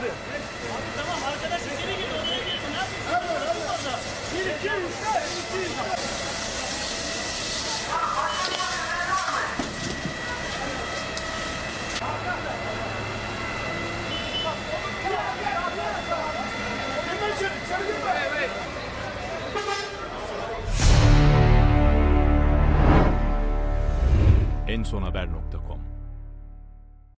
abi. Abi Tamam arkadaş içeri gir odaya girsin. Ne yapıyorsun? Hadi Orada. Gir gir işte. gir. Girme içeri, içeri girme. En son haber nokta.